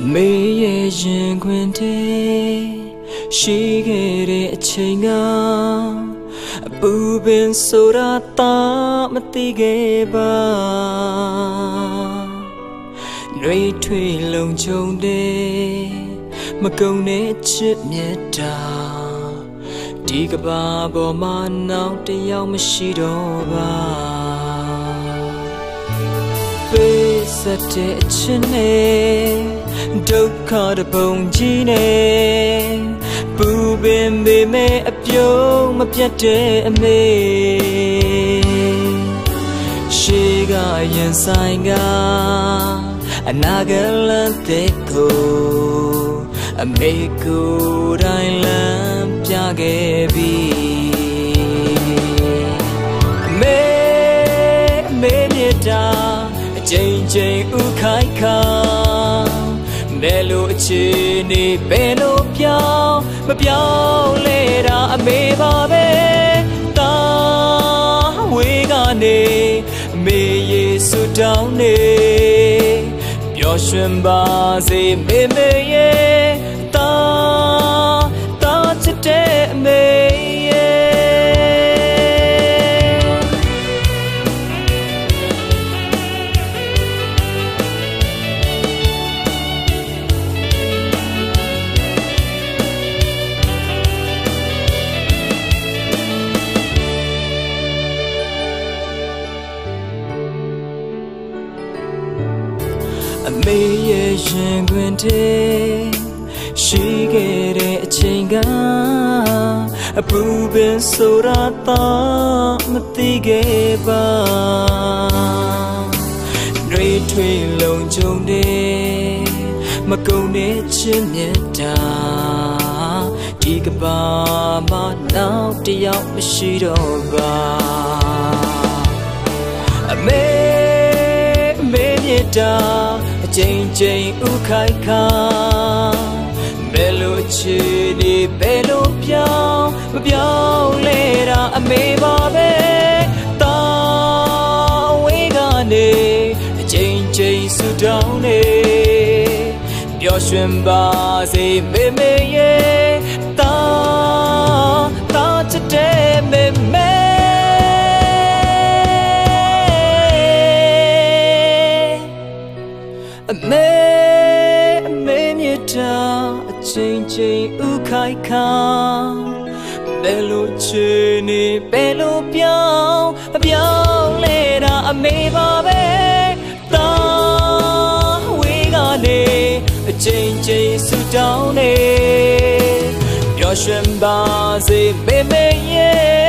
အမေရဲ့ရင်ခွင်ထဲရှိခဲ့တဲ့အချိန်ကအပူပင်ဆိုတာတာမသိခဲ့ပါနှွေးထွေးလုံခြုံတဲ့မကုံတဲ့ချစ်မြတ်တာဒီကဘာပေါ်မှာနောက်တယောက်မရှိတော့ပါ ပေးစတဲ့အချင်းနဲ့ဒုက္ခတပုံကြီးနဲ့ပူပင်ပေမဲ့အပြုံးမပြတ်တဲ့အမေရှေးကရင်ဆိုင်ကအနာဂတ်လမ်းတဲ့ကိုအမေကိုယ်တိုင်လမ်းပြခဲ့ပြီအမေအမေမြတ်တာအ ချိန်ချင်းဥခိုက်ခါဘယ်လိုအခြေအနေဘယ်လိုပြောင်းမပြောင်းလဲတာအမေပါပဲတာဝေးကနေအမေယေစုတောင်းနေပျော်ရွှင်ပါစေမေမေရဲ့ အမေရဲ့ရင်ခွင်ထဲရှိခဲ့တဲ့အချိန်ကအပူပင်ဆိုတာတာမသိခဲ့ပါနှွေးထွေးလုံခြုံတဲ့မကုံတဲ့ချစ်မြတ်တာဒီကဘာမှာနောက်တယောက်မရှိတော့ပါအမေအမေမြတ်တာ အချိန်ချင်းဥခိုက်ခါဘယ်လိုချီနေဘယ်လိုပြောင်းမပြောင်းလဲတာအမေပါပဲတာဝေးကနေအချိန်ချင်းဆူတောင်းနေပျော်ရွှင်ပါစေမေမေရဲ့ အမေချိန်ချိန်ဥခိုက်ခါဘယ်လိုချေနေဘယ်လိုပြောင်းအပြောင်းလဲတာအမေပါပဲတာဝေးကနေအချိန်ချိန်ဆူတောင်းနေပျော်ရွှင်ပါစေမေမေရဲ့